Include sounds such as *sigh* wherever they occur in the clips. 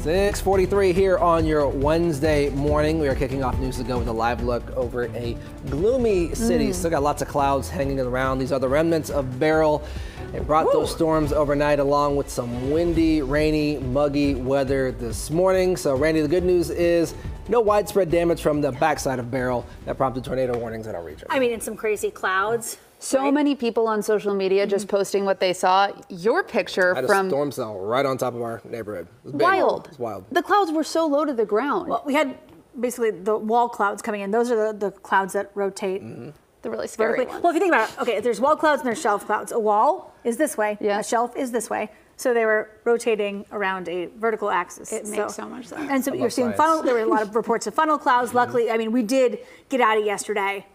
643 here on your Wednesday morning. We are kicking off news to go with a live look over a gloomy city. Mm. Still got lots of clouds hanging around. These are the remnants of Beryl. They brought Woo. those storms overnight along with some windy, rainy, muggy weather this morning. So, Randy, the good news is no widespread damage from the backside of Beryl that prompted tornado warnings in our region. I mean, and some crazy clouds. So right? many people on social media just mm-hmm. posting what they saw. Your picture Had from a storm cell right on top of our neighborhood. Wild. It's wild. The clouds were so low to the ground. Well, we had basically the wall clouds coming in. Those are the, the clouds that rotate. Mm-hmm. The really scary vertically. ones. Well, if you think about it, okay, there's wall clouds and there's shelf clouds. A wall is this way. Yeah. A shelf is this way. So they were rotating around a vertical axis. It makes so much sense. And so you're seeing funnel. There were a lot of reports of funnel clouds. Mm-hmm. Luckily, I mean, we did get out of yesterday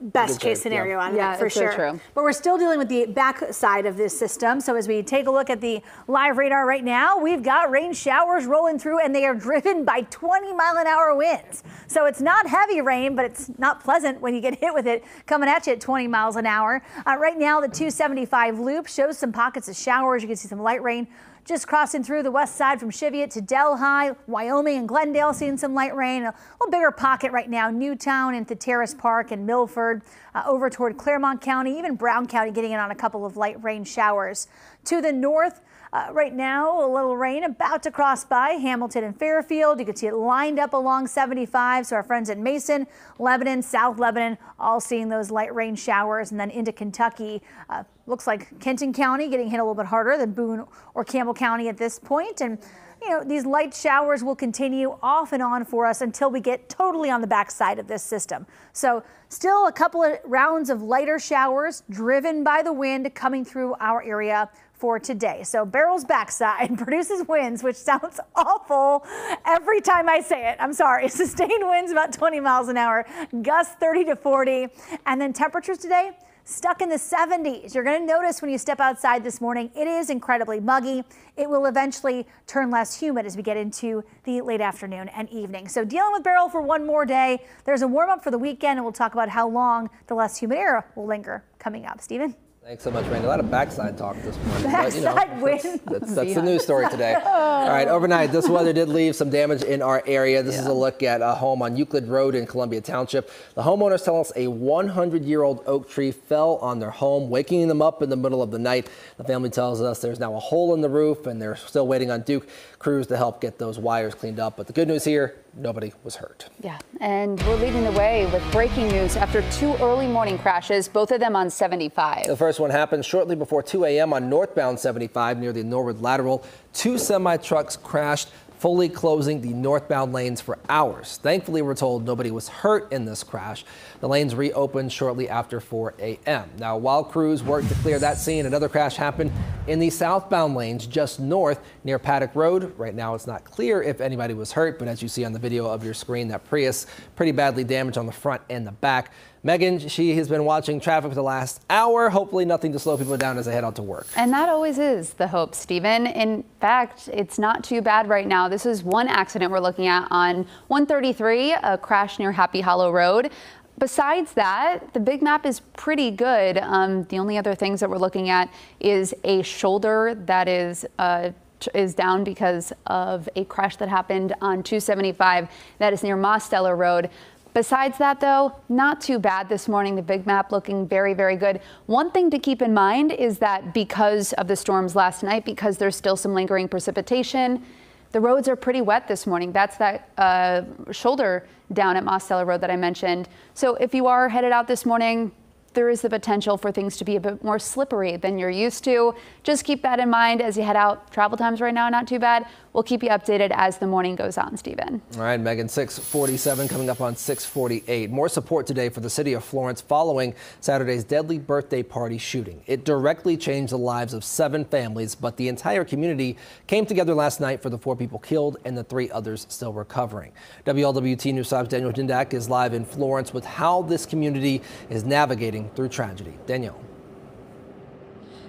best case scenario yeah. out of yeah, it for sure. So but we're still dealing with the back side of this system. So as we take a look at the live radar right now, we've got rain showers rolling through and they are driven by 20 mile an hour winds. So it's not heavy rain, but it's not pleasant when you get *laughs* hit with it coming at you at 20 miles an hour. Uh, right now, the 275 loop shows some pockets of showers. You can see some light rain just crossing through the west side from Cheviot to Delhi, Wyoming and Glendale seeing some light rain. A little bigger pocket right now, Newtown into Terrace Park and Milford, uh, over toward Clermont County, even Brown County getting in on a couple of light rain showers. To the north, uh, right now, a little rain about to cross by Hamilton and Fairfield. You can see it lined up along 75. So our friends in Mason, Lebanon, South Lebanon, all seeing those light rain showers. And then into Kentucky, uh, looks like Kenton County getting hit a little bit harder than Boone or Campbell County at this point. And you know, these light showers will continue off and on for us until we get totally on the backside of this system. So still a couple of rounds of lighter showers driven by the wind coming through our area for today. So Beryl's backside *laughs* produces winds, which sounds awful every time I say it. I'm sorry. *laughs* Sustained winds about 20 miles an hour, gusts 30 to 40. And then temperatures today, stuck in the 70s. You're going to notice when you step outside this morning, it is incredibly muggy. It will eventually turn less humid as we get into the late afternoon and evening. So dealing with Beryl for one more day. There's a warm up for the weekend, and we'll talk about how long the less humid air will linger coming up. Stephen? Thanks so much, Randy. A lot of backside talk this morning. Backside but, you know, That's, that's, that's the *laughs* news story today. *laughs* All right, overnight, this weather did leave some damage in our area. This yeah. is a look at a home on Euclid Road in Columbia Township. The homeowners tell us a 100-year-old oak tree fell on their home, waking them up in the middle of the night. The family tells us there's now a hole in the roof, and they're still waiting on Duke crews to help get those wires cleaned up. But the good news here, nobody was hurt. Yeah, and we're leading the way with breaking news after two early morning crashes, both of them on 75. The first one happened shortly before 2 a.m. on northbound 75 near the Norwood Lateral. Two semi trucks crashed fully closing the northbound lanes for hours. Thankfully, we're told nobody was hurt in this crash. The lanes reopened shortly after 4 a.m. Now, while crews worked to clear that scene, another crash happened in the southbound lanes just north near Paddock Road. Right now, it's not clear if anybody was hurt, but as you see on the video of your screen, that Prius pretty badly damaged on the front and the back. Megan, she has been watching traffic for the last hour. Hopefully nothing to slow people down as they head out to work. And that always is the hope, Stephen. In fact, it's not too bad right now. This is one accident we're looking at on 133, a crash near Happy Hollow Road. Besides that, the big map is pretty good. Um, the only other things that we're looking at is a shoulder that is uh, is down because of a crash that happened on 275 that is near Mosteller Road. Besides that, though, not too bad this morning. The big map looking very, very good. One thing to keep in mind is that because of the storms last night, because there's still some lingering precipitation, the roads are pretty wet this morning. That's that uh, shoulder down at Mosteller Road that I mentioned. So if you are headed out this morning, there is the potential for things to be a bit more slippery than you're used to. Just keep that in mind as you head out. Travel times right now, not too bad. We'll keep you updated as the morning goes on, Stephen. All right, Megan, 647 coming up on 648. More support today for the city of Florence following Saturday's deadly birthday party shooting. It directly changed the lives of seven families, but the entire community came together last night for the four people killed and the three others still recovering. WLWT News 5's Danielle Dindak is live in Florence with how this community is navigating through tragedy. Danielle.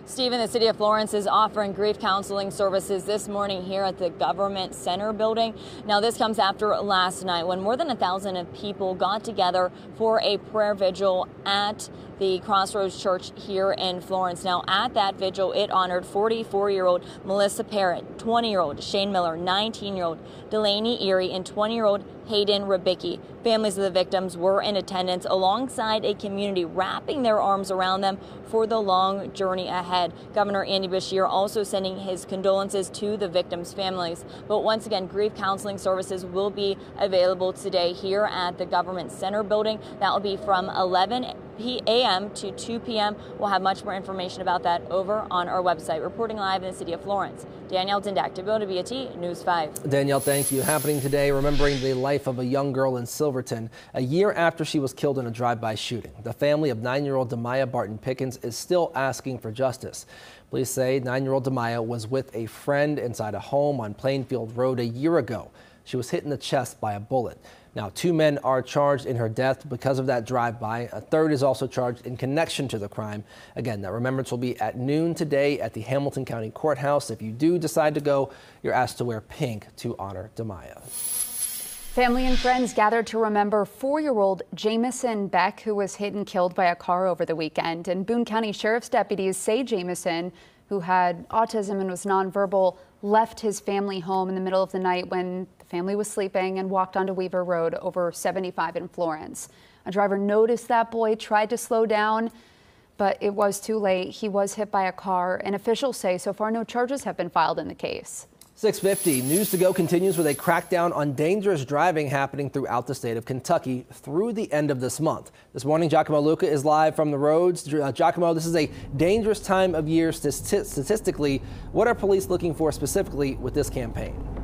Stephen, the city of Florence is offering grief counseling services this morning here at the Government Center building. Now, this comes after last night when more than a thousand of people got together for a prayer vigil at the Crossroads Church here in Florence. Now, at that vigil, it honored 44 year old Melissa Parrott, 20 year old Shane Miller, 19 year old Delaney Ehrie, and 20 year old Hayden Rabicki. Families of the victims were in attendance alongside a community wrapping their arms around them for the long journey ahead. Governor Andy Beshear also sending his condolences to the victims' families. But once again, grief counseling services will be available today here at the Government Center building. That will be from 11 a.m. to 2 p.m. We'll have much more information about that over on our website. Reporting live in the city of Florence, Danielle Dindak, WLWT News 5. Danielle, thank you. Happening today, remembering the life of a young girl in Silverton a year after she was killed in a drive-by shooting. The family of nine-year-old Demaya Barton Pickens is still asking for justice. Police say nine-year-old Demaya was with a friend inside a home on Plainfield Road a year ago. She was hit in the chest by a bullet. Now, two men are charged in her death because of that drive-by. A third is also charged in connection to the crime. Again, that remembrance will be at noon today at the Hamilton County Courthouse. If you do decide to go, you're asked to wear pink to honor Demaya. Family and friends gathered to remember four-year-old Jamison Beck, who was hit and killed by a car over the weekend. And Boone County Sheriff's deputies say Jamison, who had autism and was nonverbal, left his family home in the middle of the night when family was sleeping and walked onto Weaver Road over 75 in Florence. A driver noticed that boy, tried to slow down, but it was too late. He was hit by a car, and officials say so far no charges have been filed in the case. 650 News to Go continues with a crackdown on dangerous driving happening throughout the state of Kentucky through the end of this month. This morning, Giacomo Luca is live from the roads. Uh, Giacomo, this is a dangerous time of year statistically. What are police looking for specifically with this campaign?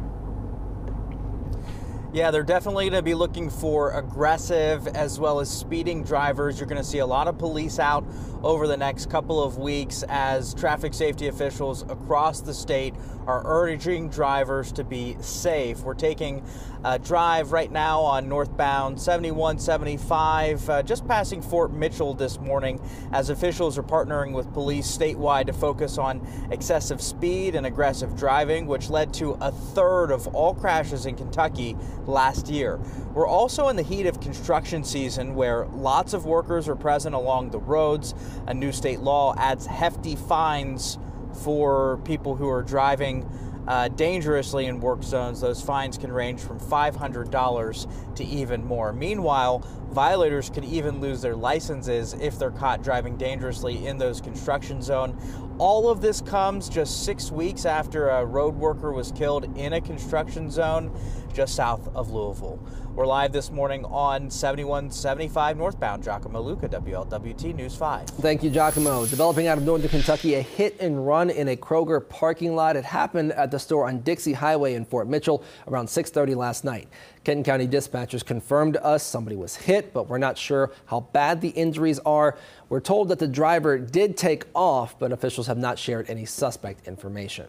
Yeah, they're definitely going to be looking for aggressive as well as speeding drivers. You're going to see a lot of police out over the next couple of weeks as traffic safety officials across the state are urging drivers to be safe. We're taking a drive right now on northbound 7175, uh, just passing Fort Mitchell this morning, as officials are partnering with police statewide to focus on excessive speed and aggressive driving, which led to a third of all crashes in Kentucky last year. We're also in the heat of construction season where lots of workers are present along the roads. A new state law adds hefty fines for people who are driving uh, dangerously in work zones. Those fines can range from $500 to even more. Meanwhile, violators could even lose their licenses if they're caught driving dangerously in those construction zone. All of this comes just six weeks after a road worker was killed in a construction zone just south of Louisville. We're live this morning on 7175 northbound. Giacomo Luca, WLWT News 5. Thank you, Giacomo. Developing out of northern Kentucky, a hit and run in a Kroger parking lot. It happened at the store on Dixie Highway in Fort Mitchell around 6:30 last night. Kenton County dispatchers confirmed to us somebody was hit, but we're not sure how bad the injuries are. We're told that the driver did take off, but officials have not shared any suspect information.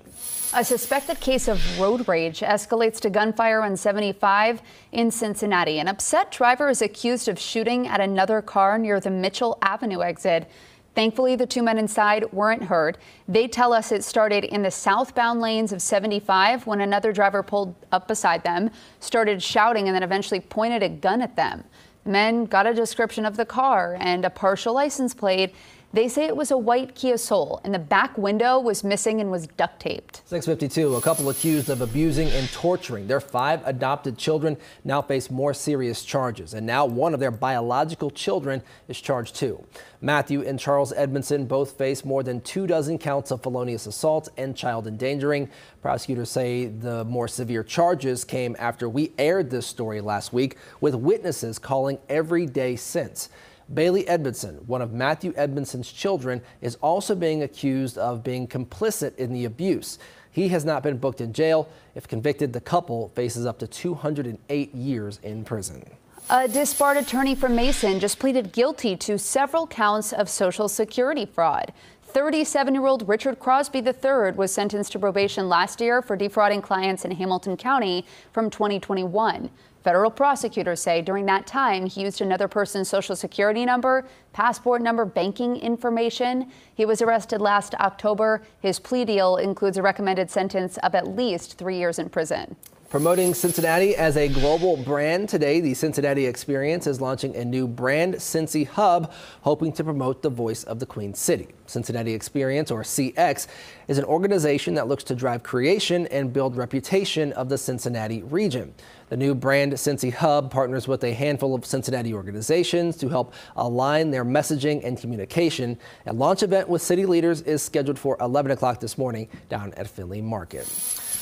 A suspected case of road rage escalates to gunfire on 75 in Cincinnati. An upset driver is accused of shooting at another car near the Mitchell Avenue exit. Thankfully, the two men inside weren't hurt. They tell us it started in the southbound lanes of 75 when another driver pulled up beside them, started shouting, and then eventually pointed a gun at them. The men got a description of the car and a partial license plate they say it was a white Kia Soul, and the back window was missing and was duct taped. 652, a couple accused of abusing and torturing their five adopted children now face more serious charges. And now one of their biological children is charged too. Matthew and Charles Edmondson both face more than two dozen counts of felonious assault and child endangering. Prosecutors say the more severe charges came after we aired this story last week with witnesses calling every day since. Bailey Edmondson, one of Matthew Edmondson's children, is also being accused of being complicit in the abuse. He has not been booked in jail. If convicted, the couple faces up to 208 years in prison. A disbarred attorney from Mason just pleaded guilty to several counts of Social Security fraud. 37 year old Richard Crosby III was sentenced to probation last year for defrauding clients in Hamilton County from 2021. Federal prosecutors say during that time he used another person's social security number, passport number, banking information. He was arrested last October. His plea deal includes a recommended sentence of at least three years in prison. Promoting Cincinnati as a global brand today, the Cincinnati Experience is launching a new brand, Cincy Hub, hoping to promote the voice of the Queen City. Cincinnati Experience, or CX, is an organization that looks to drive creation and build reputation of the Cincinnati region. The new brand, Cincy Hub, partners with a handful of Cincinnati organizations to help align their messaging and communication. A launch event with city leaders is scheduled for 11 o'clock this morning down at Findlay Market.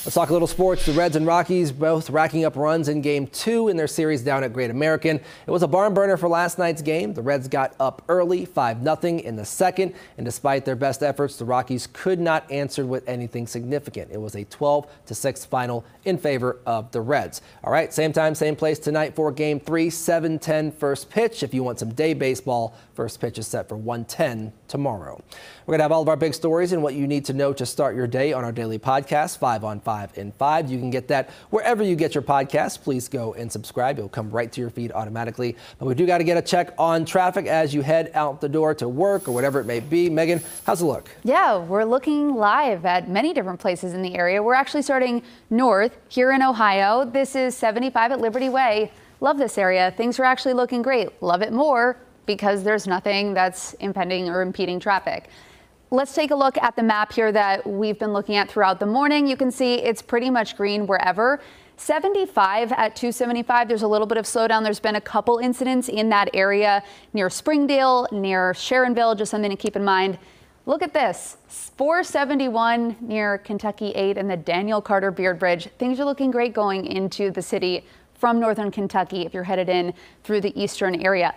Let's talk a little sports. The Reds and Rockies both racking up runs in game two in their series down at Great American. It was a barn burner for last night's game. The Reds got up early, 5 0 in the second, and despite their best efforts, the Rockies could not answer with anything significant. It was a 12 6 final in favor of the Reds. All right, same time, same place tonight for game three, 7 10 first pitch. If you want some day baseball, first pitch is set for 110 tomorrow. We're going to have all of our big stories and what you need to know to start your day on our daily podcast, 5 on 5 in 5. You can get that wherever you get your podcasts. Please go and subscribe. It'll come right to your feed automatically. But we do got to get a check on traffic as you head out the door to work or whatever it may be. Megan, how's it look? Yeah, we're looking live at many different places in the area. We're actually starting north here in Ohio. This is 75 at Liberty Way. Love this area. Things are actually looking great. Love it more because there's nothing that's impending or impeding traffic. Let's take a look at the map here that we've been looking at throughout the morning. You can see it's pretty much green wherever. 75 at 275, there's a little bit of slowdown. There's been a couple incidents in that area near Springdale, near Sharonville, just something to keep in mind. Look at this 471 near Kentucky 8 and the Daniel Carter Beard Bridge. Things are looking great going into the city from northern Kentucky if you're headed in through the eastern area.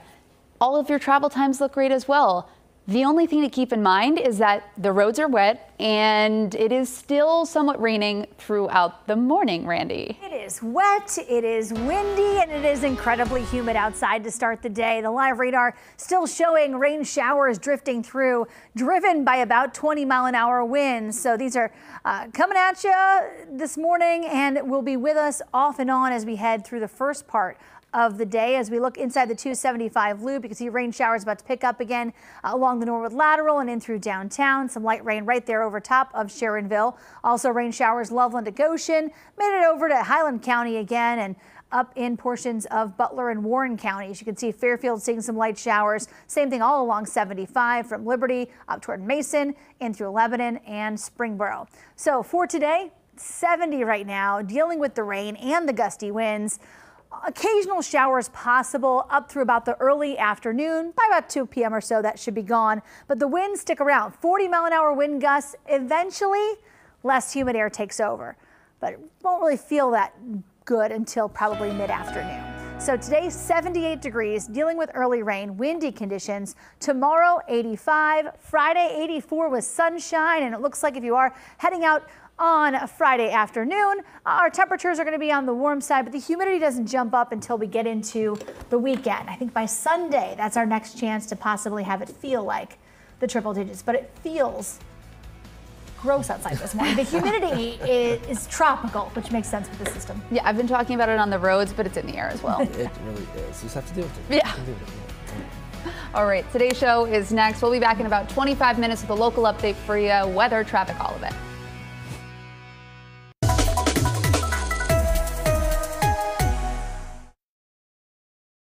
All of your travel times look great as well. The only thing to keep in mind is that the roads are wet and it is still somewhat raining throughout the morning, Randy. It is wet, it is windy, and it is incredibly humid outside to start the day. The live radar still showing rain showers drifting through, driven by about 20 mile an hour winds. So these are uh, coming at you this morning and will be with us off and on as we head through the first part of the day. As we look inside the 275 loop, you can see rain showers about to pick up again uh, along the Norwood Lateral and in through downtown. Some light rain right there over top of Sharonville. Also rain showers Loveland to Goshen. Made it over to Highland County again and up in portions of Butler and Warren counties. You can see Fairfield seeing some light showers. Same thing all along 75 from Liberty up toward Mason in through Lebanon and Springboro. So for today, 70 right now, dealing with the rain and the gusty winds. Occasional showers possible up through about the early afternoon. By about 2 p.m. or so, that should be gone. But the winds stick around. 40 mile an hour wind gusts. Eventually, less humid air takes over. But it won't really feel that good until probably mid afternoon. So today, 78 degrees, dealing with early rain, windy conditions. Tomorrow, 85. Friday, 84 with sunshine. And it looks like if you are heading out on a Friday afternoon. Our temperatures are going to be on the warm side, but the humidity doesn't jump up until we get into the weekend. I think by Sunday, that's our next chance to possibly have it feel like the triple digits, but it feels gross outside this morning. The humidity *laughs* is, is, tropical, which makes sense with the system. Yeah, I've been talking about it on the roads, but it's in the air as well. *laughs* it really is. You just have to deal with it. Yeah. All right, today's show is next. We'll be back in about 25 minutes with a local update for you, weather, traffic, all of it.